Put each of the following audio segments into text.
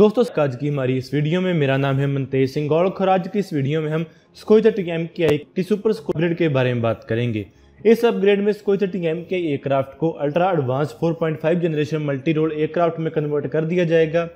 दोस्तों आज की हमारी इस वीडियो में मेरा नाम है मनतेज सिंह गौड़ख और आज की इस वीडियो में हम स्कोई थर्टी एम के आई की सुपर अपग्रेड के बारे में बात करेंगे। इस अपग्रेड में Sukhoi thirty M K aircraft को ultra advanced 4.5 generation multi role aircraft में कन्वर्ट कर दिया जाएगा।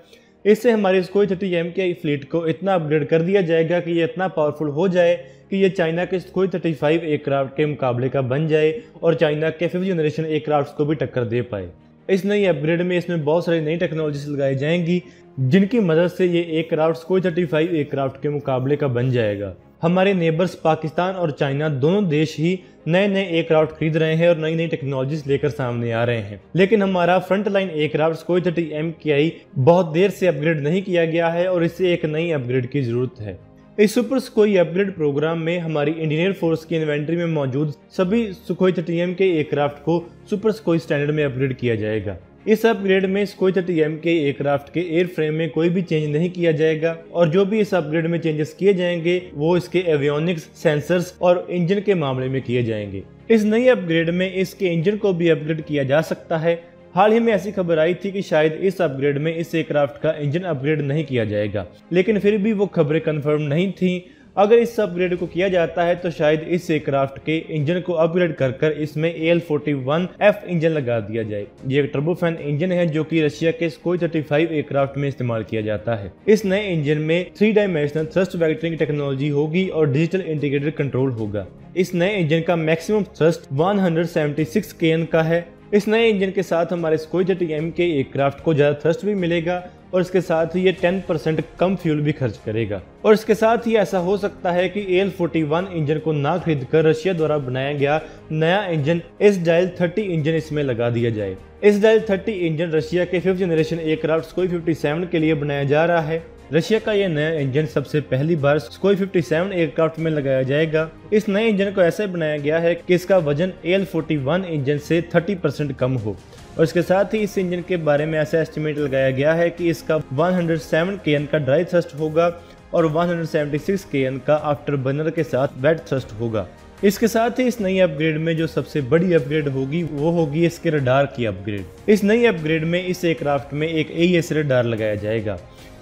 इससे हमारे स्कोई थर्टी एम के आई फ्लीट को इतना अपग्रेड कर दिया जाएगा कि ये इतना पावरफुल हो जाए कि ये चाइना के स्कोई थर्टी फाइव एयरक्राफ्ट के मुकाबले का बन जाए और चाइना के फिफ्थ जनरेशन एयरक्राफ्ट को भी टक्कर दे पाए। इस नई अपग्रेड में इसमें बहुत सारी नई टेक्नोलॉजीज़ लगाई जाएँगी। जिनकी मदद से ये एयरक्राफ्ट कोई थर्टी फाइव एयरक्राफ्ट के मुकाबले का बन जाएगा। हमारे नेबर्स पाकिस्तान और चाइना दोनों देश ही नए नए एयरक्राफ्ट खरीद रहे हैं और नई नई टेक्नोलॉजीज़ लेकर सामने आ रहे हैं। लेकिन हमारा फ्रंट लाइन एयरक्राफ्ट कोई थर्टी एम के आई बहुत देर से अपग्रेड नहीं किया गया है और इसे एक नई अपग्रेड की ज़रूरत है। इस सुपर स्कोई अपग्रेड प्रोग्राम में हमारी इंडियन एयरफोर्स की इन्वेंट्री में मौजूद सभी Sukhoi thirty M K aircraft को सुपर स्कोई स्टैंडर्ड में अपग्रेड किया जाएगा। इस अपग्रेड में Sukhoi thirty M K aircraft के एयर फ्रेम में कोई भी चेंज नहीं किया जाएगा और जो भी इस अपग्रेड में चेंजेस किए जाएँगे, वो इसके एवियोनिक्स सेंसर्स और इंजन के मामले में किए जाएँगे। इस नई अपग्रेड में इसके इंजन को भी अपग्रेड किया जा सकता है। हाल ही में ऐसी खबर आई थी कि शायद इस अपग्रेड में इस एयरक्राफ्ट का इंजन अपग्रेड नहीं किया जाएगा। लेकिन फिर भी वो खबरें कंफर्म नहीं थी। अगर इस अपग्रेड को किया जाता है तो शायद इस एयरक्राफ्ट के इंजन को अपग्रेड कर कर इसमें ए एल एफ़ इंजन लगा दिया जाए। ये एक टर्बोफैन इंजन है, जो कि रशिया के स्कोई थर्टी फाइव एयरक्राफ्ट में इस्तेमाल किया जाता है। इस नए इंजन में three dimensional thrust vectoring technology होगी और डिजिटल इंटीग्रेटेड कंट्रोल होगा। इस नए इंजन का मैक्सिमम थ्रस्ट 176 केएन का है। इस नए इंजन के साथ हमारे Sukhoi jet M K aircraft को ज़्यादा थ्रस्ट भी मिलेगा और इसके साथ ही ये 10 परसेंट कम फ्यूल भी खर्च करेगा। और इसके साथ ही ऐसा हो सकता है कि एल फोर्टी इंजन को ना खरीद कर रशिया द्वारा बनाया गया नया इंजन इस डायल 30 इंजन इसमें लगा दिया जाए। इस डायल 30 इंजन रशिया के फिफ्थ जनरेशन एयरक्राफ्ट स्कोई 57 के लिए बनाया जा रहा है। रशिया का यह नया इंजन सबसे पहली बार स्कोई 57 एयरक्राफ्ट में लगाया जाएगा। इस नए इंजन को ऐसे बनाया गया है कि इसका वज़न एल फोर्टी इंजन से 30 परसेंट कम हो। और इसके साथ ही इस इंजन के बारे में ऐसा एस्टिमेट लगाया गया है कि इसका 107 केएन का ड्राई थ्रस्ट होगा और 176 केएन का आफ्टर बर्नर के साथ वेट थ्रस्ट होगा। इसके साथ ही इस नई अपग्रेड में जो सबसे बड़ी अपग्रेड होगी, वो होगी इसके रडार की अपग्रेड इस नई अपग्रेड में, इस एयरक्राफ्ट में एक ए रडार लगाया जाएगा।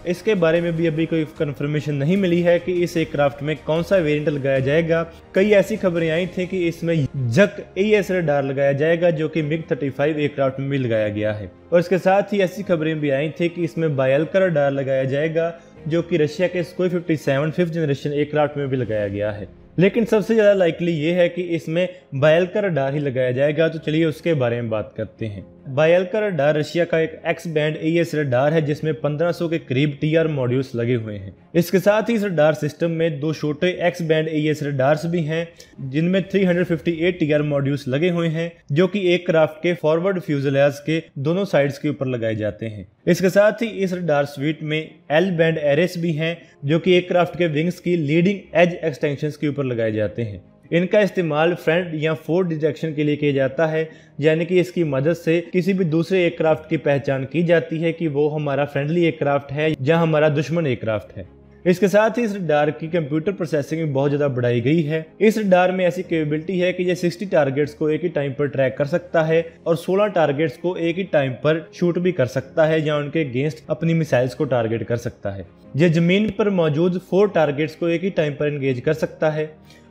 इसके बारे में भी अभी कोई कंफर्मेशन नहीं मिली है कि इस एयरक्राफ्ट में कौन सा वेरिएंट लगाया जाएगा। कई ऐसी खबरें आई थी कि इसमें जक एस रडार लगाया जाएगा, जो कि मिग 35 एयरक्राफ्ट में भी लगाया गया है। और इसके साथ ही ऐसी खबरें भी आई थी कि इसमें बायल का रडार लगाया जाएगा, जो कि रशिया के स्कोई 57 फिफ्थ जनरेशन एयरक्राफ्ट में भी लगाया गया है। लेकिन सबसे ज़्यादा लाइकली ये है कि इसमें बायल का रडार ही लगाया जाएगा। तो चलिए उसके बारे में बात करते हैं। बायल का रडार रशिया का एक X band A S radar है, जिसमें 1500 के करीब टी आर मॉड्यूल्स लगे हुए हैं। इसके साथ ही इस रडार सिस्टम में दो छोटे X band A S radars भी हैं, जिनमें 358 टी आर मॉड्यूल्स लगे हुए हैं, जो कि एक क्राफ्ट के फॉरवर्ड फ्यूजलाज के दोनों साइड्स के ऊपर लगाए जाते हैं। इसके साथ ही इस रडार स्वीट में एल बैंड एरेस भी हैं, जो कि एक क्राफ्ट के विंग्स की लीडिंग एज एक्सटेंशन के ऊपर लगाए जाते हैं। इनका इस्तेमाल फ्रंट या फोर डिटेक्शन के लिए किया जाता है, यानी कि इसकी मदद से किसी भी दूसरे एयरक्राफ्ट की पहचान की जाती है कि वो हमारा फ्रेंडली एयरक्राफ्ट है या हमारा दुश्मन एयरक्राफ्ट है। इसके साथ ही इस रडार की कंप्यूटर प्रोसेसिंग भी बहुत ज़्यादा बढ़ाई गई है। इस रडार में ऐसी कैपेबिलिटी है कि ये 60 टारगेट्स को एक ही टाइम पर ट्रैक कर सकता है और 16 टारगेट्स को एक ही टाइम पर शूट भी कर सकता है या उनके अगेंस्ट अपनी मिसाइल्स को टारगेट कर सकता है। ये ज़मीन पर मौजूद फोर टारगेट्स को एक ही टाइम पर एंगेज कर सकता है।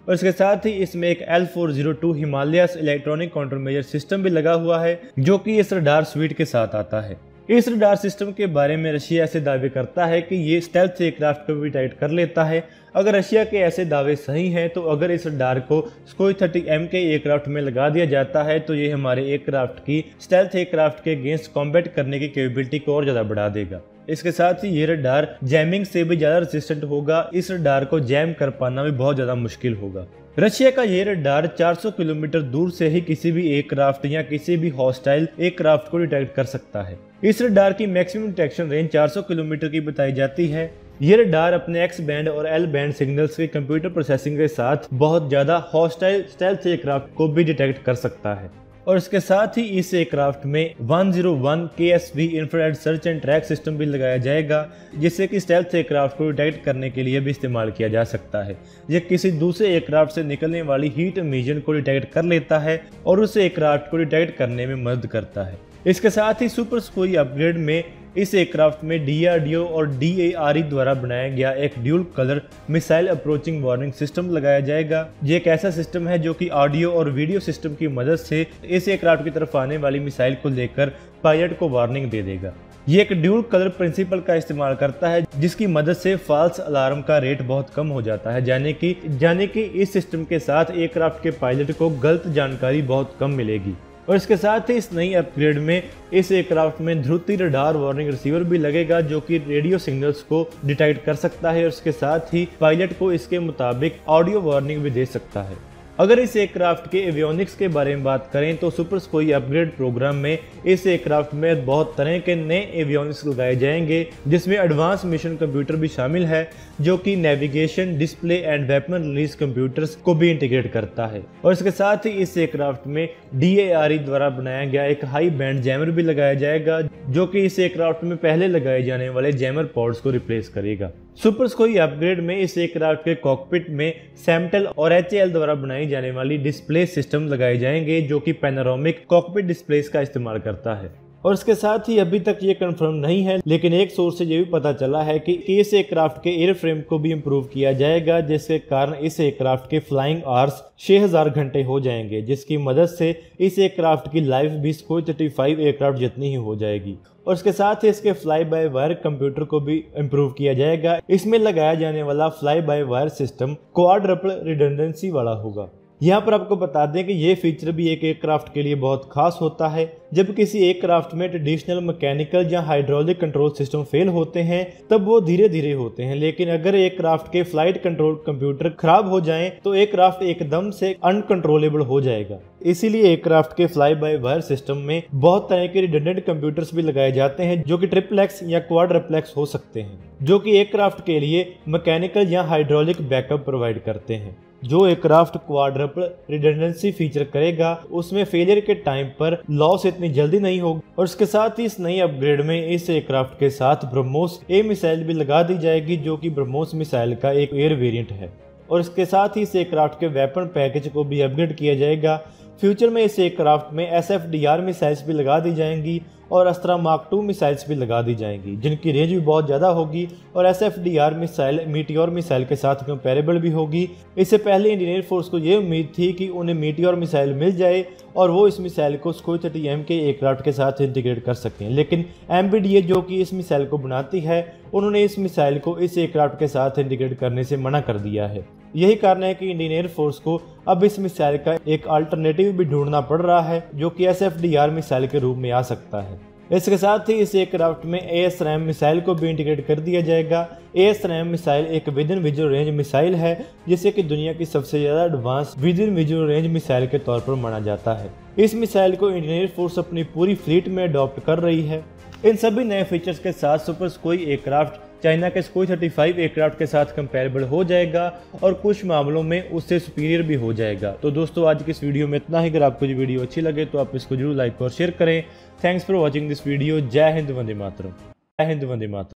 और इसके साथ ही इसमें एक L four zero two Himalayas electronic counter measure system भी लगा हुआ है, जो कि इस रडार स्वीट के साथ आता है। इस रडार सिस्टम के बारे में रशिया ऐसे दावे करता है कि ये स्टेल्थ एयरक्राफ्ट को भी टाइट कर लेता है। अगर रशिया के ऐसे दावे सही हैं तो अगर इस रडार को Sukhoi thirty M K aircraft में लगा दिया जाता है तो ये हमारे एयरक्राफ्ट की स्टेल्थ एयरक्राफ्ट के अगेंस्ट कॉम्बैट करने की कैपेबिलिटी को और ज़्यादा बढ़ा देगा। इसके साथ ही ये रडार जैमिंग से भी ज़्यादा रेसिस्टेंट होगा। इस रडार को जैम कर पाना भी बहुत ज़्यादा मुश्किल होगा। रशिया का ये रडार 400 किलोमीटर दूर से ही किसी भी एयरक्राफ्ट या किसी भी हॉस्टाइल एयरक्राफ्ट को डिटेक्ट कर सकता है। इस रडार की मैक्सिमम डिटेक्शन रेंज 400 किलोमीटर की बताई जाती है। ये रडार अपने एक्स बैंड और एल बैंड सिग्नल्स के कंप्यूटर प्रोसेसिंग के साथ बहुत ज़्यादा हॉस्टाइल स्टेल्थ एयरक्राफ्ट को भी डिटेक्ट कर सकता है। और इसके साथ ही इस एयरक्राफ्ट में 101 V infrared search and track system भी लगाया जाएगा, जिससे कि स्टेल्थ एयरक्राफ्ट को डिटेक्ट करने के लिए भी इस्तेमाल किया जा सकता है। यह किसी दूसरे एयरक्राफ्ट से निकलने वाली हीट इमीजन को डिटेक्ट कर लेता है और उस एयरक्राफ्ट को डिटेक्ट करने में मदद करता है। इसके साथ ही सुपर स्कोई अपग्रेड में इस एयरक्राफ्ट में डीआरडीओ और डीएआरई द्वारा बनाया गया एक dual colour missile approaching warning system लगाया जाएगा। ये एक ऐसा सिस्टम है जो कि ऑडियो और वीडियो सिस्टम की मदद से इस एयरक्राफ्ट की तरफ़ आने वाली मिसाइल को लेकर पायलट को वार्निंग दे देगा। ये एक ड्यूल कलर प्रिंसिपल का इस्तेमाल करता है, जिसकी मदद से फॉल्स अलार्म का रेट बहुत कम हो जाता है। जाने की जाने की इस सिस्टम के साथ एयरक्राफ्ट के पायलट को गलत जानकारी बहुत कम मिलेगी। और इसके साथ ही इस नई अपग्रेड में, इस एयरक्राफ्ट में ध्रुति रडार वार्निंग रिसीवर भी लगेगा, जो कि रेडियो सिग्नल्स को डिटेक्ट कर सकता है और इसके साथ ही पायलट को इसके मुताबिक ऑडियो वार्निंग भी दे सकता है। अगर इस एयरक्राफ्ट के एवियोनिक्स के बारे में बात करें तो सुपर स्कोई अपग्रेड प्रोग्राम में इस एयरक्राफ्ट में बहुत तरह के नए एवियोनिक्स लगाए जाएँगे, जिसमें एडवांस मिशन कंप्यूटर भी शामिल है, जो कि navigation display and weapon release computers को भी इंटीग्रेट करता है। और इसके साथ ही इस एयरक्राफ्ट में डी द्वारा बनाया गया एक हाई बैंड जैमर भी लगाया जाएगा, जो कि इस एयरक्राफ्ट में पहले लगाए जाने वाले जैमर पॉड्स को रिप्लेस करेगा। सुपर स्कोई अपग्रेड में इस एयरक्राफ्ट के कॉकपिट में सैमटल और एचएल द्वारा बनाई जाने वाली डिस्प्ले सिस्टम लगाए जाएँगे, जो कि पैनारोमिक कॉकपिट डिस्प्लेस का इस्तेमाल करता है। और इसके साथ ही अभी तक ये कंफर्म नहीं है, लेकिन एक सोर्स से ये भी पता चला है कि इस एयरक्राफ्ट के एयर फ्रेम को भी इम्प्रूव किया जाएगा, जिसके कारण इस एयरक्राफ्ट के फ्लाइंग आवर्स 6000 घंटे हो जाएँगे, जिसकी मदद से इस एयरक्राफ्ट की लाइफ भी कोई थर्टी फाइव एयरक्राफ्ट जितनी ही हो जाएगी। और इसके साथ ही इसके फ्लाई बाय वायर कंप्यूटर को भी इम्प्रूव किया जाएगा। इसमें लगाया जाने वाला fly by wire system quadruple redundancy वाला होगा। यहाँ पर आपको बता दें कि ये फीचर भी एक एयरक्राफ्ट के लिए बहुत खास होता है। जब किसी एयरक्राफ्ट में ट्रेडिशनल मैकेनिकल या हाइड्रोलिक कंट्रोल सिस्टम फेल होते हैं, तब वो धीरे धीरे होते हैं। लेकिन अगर एयरक्राफ्ट के फ़्लाइट कंट्रोल कंप्यूटर खराब हो जाएँ तो एयरक्राफ्ट एकदम से अनकंट्रोलेबल हो जाएगा। इसीलिए एयरक्राफ्ट के फ्लाई बाय वायर सिस्टम में बहुत तरह के रिडेंडेंट कंप्यूटर्स भी लगाए जाते हैं, जो कि ट्रिप्लेक्स या क्वाड्रप्लेक्स हो सकते हैं, जो कि एयरक्राफ्ट के लिए मैकेनिकल या हाइड्रोलिक बैकअप प्रोवाइड करते हैं। जो एयरक्राफ्ट क्वाड्रपल रिडेंडेंसी फीचर करेगा, उसमें फेलियर के टाइम पर लॉस इतनी जल्दी नहीं होगी। और इसके साथ ही इस नई अपग्रेड में इस एयरक्राफ्ट के साथ ब्रह्मोस ए मिसाइल भी लगा दी जाएगी, जो कि ब्रह्मोस मिसाइल का एक एयर वेरिएंट है। और इसके साथ ही इस एयरक्राफ्ट के वेपन पैकेज को भी अपग्रेड किया जाएगा फ्यूचर में इस एयरक्राफ्ट में S F D R missiles भी लगा दी जाएँगी और अस्त्रा मार्क टू मिसाइल्स भी लगा दी जाएँगी, जिनकी रेंज भी बहुत ज़्यादा होगी और S F D R missile meteor missile के साथ कंपेरेबल भी होगी। इससे पहले इंडियन एयरफोर्स को ये उम्मीद थी कि उन्हें मीटियोर मिसाइल मिल जाए और वो इस मिसाइल को Sukhoi thirty M K aircraft के साथ इंटीग्रेट कर सकें। लेकिन एम बी डी ए जो कि इस मिसाइल को बनाती है, उन्होंने इस मिसाइल को इस एयरक्राफ्ट के साथ इंटीग्रेट करने से मना कर दिया है। यही कारण है कि इंडियन एयरफोर्स को अब इस मिसाइल का एक अल्टरनेटिव भी ढूंढना पड़ रहा है, जो कि S F D R missile के रूप में आ सकता है। इसके साथ ही इस एयरक्राफ्ट में ए एस रैम मिसाइल को भी इंटीग्रेट कर दिया जाएगा। ए एस रैम मिसाइल एक within visual range missile है, जिसे कि दुनिया की सबसे ज़्यादा advance within visual range missile के तौर पर माना जाता है। इस मिसाइल को इंडियन एयरफोर्स अपनी पूरी फ्लीट में अडॉप्ट कर रही है। इन सभी नए फीचर्स के साथ सुपर स्कोई एयरक्राफ्ट चाइना के स्कोई 35 एयरक्राफ्ट के साथ कंपेरेबल हो जाएगा और कुछ मामलों में उससे सुपीरियर भी हो जाएगा। तो दोस्तों, आज की इस वीडियो में इतना ही। अगर आपको ये वीडियो अच्छी लगे तो आप इसको ज़रूर लाइक और शेयर करें। Thanks for watching this video जय हिंद, वंदे मातरम। जय हिंद, वंदे मातरम।